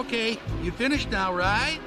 Okay, you finished now, right?